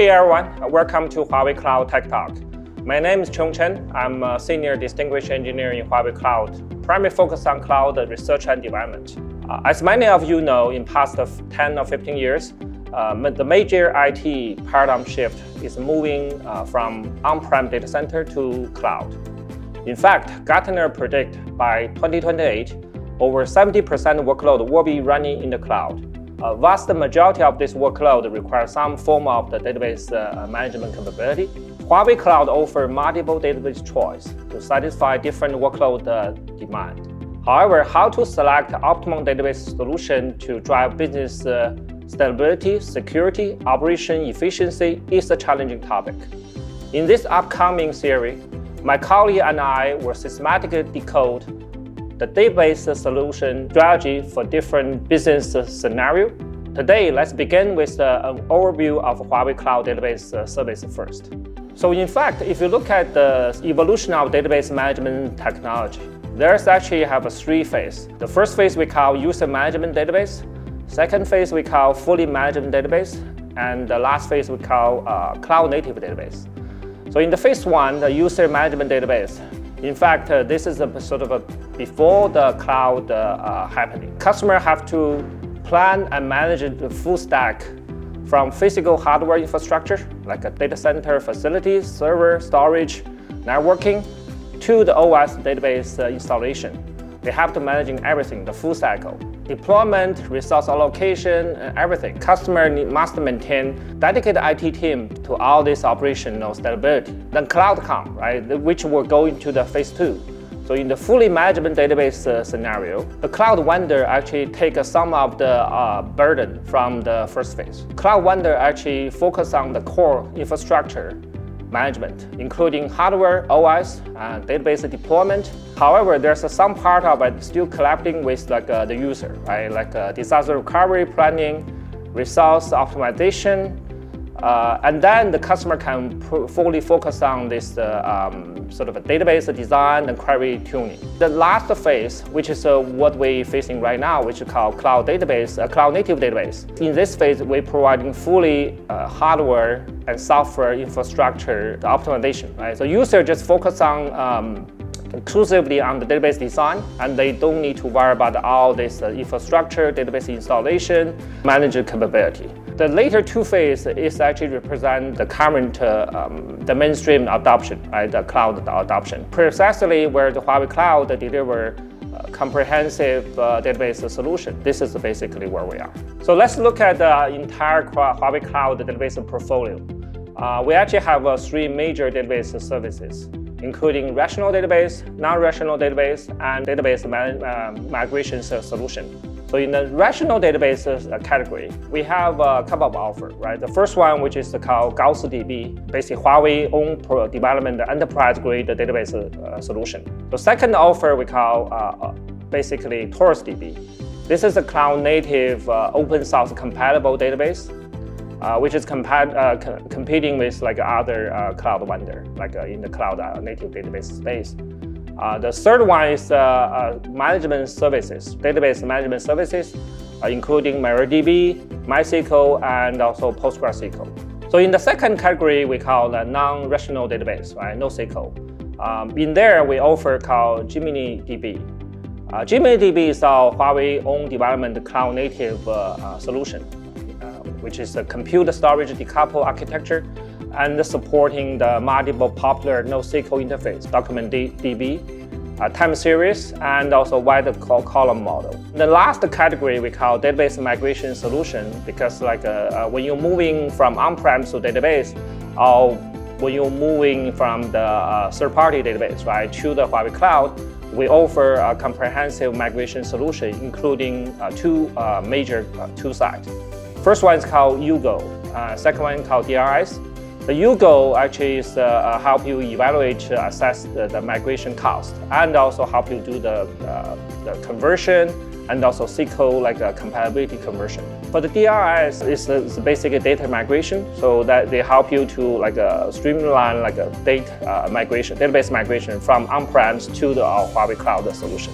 Hey everyone, welcome to Huawei Cloud Tech Talk. My name is Chung Chen. I'm a Senior Distinguished Engineer in Huawei Cloud, primarily focused on cloud research and development. Uh, as many of you know, in past 10 or 15 years, uh, the major IT paradigm shift is moving uh, from on-prem data center to cloud. In fact, Gartner predict by 2028, over 70% workload will be running in the cloud. A vast majority of this workload requires some form of the database uh, management capability. Huawei Cloud offers multiple database choice to satisfy different workload uh, demand. However, how to select optimal database solution to drive business uh, stability, security, operation efficiency is a challenging topic. In this upcoming series, my colleague and I will systematically decode the database solution strategy for different business scenario. Today, let's begin with uh, an overview of Huawei Cloud Database uh, Service first. So in fact, if you look at the evolution of database management technology, there's actually have a three phase. The first phase we call user management database. Second phase we call fully management database. And the last phase we call uh, cloud native database. So in the phase one, the user management database, in fact, uh, this is a sort of a before the cloud uh, uh, happening. Customer have to plan and manage the full stack from physical hardware infrastructure, like a data center facility, server, storage, networking, to the OS database installation. They have to manage everything, the full cycle deployment, resource allocation, and everything. Customer must maintain dedicated IT team to all this operational stability. Then cloud come, right, which will go into the phase two. So in the fully management database uh, scenario, the cloud vendor actually take some of the uh, burden from the first phase. Cloud vendor actually focus on the core infrastructure management, including hardware, OS, and database deployment. However, there's some part of it still collaborating with like uh, the user, right? Like uh, disaster recovery planning, resource optimization, uh, and then the customer can fully focus on this uh, um, sort of a database design and query tuning. The last phase, which is uh, what we're facing right now, which is called cloud database, uh, cloud native database. In this phase, we're providing fully uh, hardware and software infrastructure optimization. Right? So user just focus on um, exclusively on the database design, and they don't need to worry about all this uh, infrastructure, database installation, manager capability. The later two phase is actually represent the current uh, um, the mainstream adoption, right, the cloud adoption. Precisely where the Huawei Cloud deliver uh, comprehensive uh, database solution. This is basically where we are. So let's look at the entire Huawei Cloud database portfolio. Uh, we actually have uh, three major database services, including rational database, non-rational database, and database uh, migration solution. So in the rational databases uh, category, we have a couple of offers, right? The first one, which is called GaussDB, basically Huawei own development enterprise-grade database uh, solution. The second offer we call uh, uh basically TaurusDB. This is a cloud-native, uh, open-source compatible database, which is competing with like other cloud vendor, like in the cloud native database space. Uh, the third one is uh, uh, management services, database management services, uh, including MariaDB, MySQL, and also PostgreSQL. So in the second category, we call the non-rational database, right? NoSQL. Um, in there, we offer called GeminiDB. Uh, DB is our Huawei own development cloud native uh, solution, which is a compute storage decoupled architecture and supporting the multiple popular NoSQL interface, document DB, uh, time series, and also wide column model. The last category we call database migration solution because like uh, uh, when you're moving from on-prem to database, or when you're moving from the uh, third-party database right to the Huawei Cloud, we offer a comprehensive migration solution, including uh, two uh, major two sides. First one is called UGO. second one called DRS. The UGO actually is uh, uh, help you evaluate, uh, assess the, the, migration cost, and also help you do the, uh, the conversion and also SQL like a compatibility conversion. For the DRS, it's, it's basically data migration, so that they help you to like a streamline like a data uh, migration, database migration from on-prem to the Huawei Cloud solution.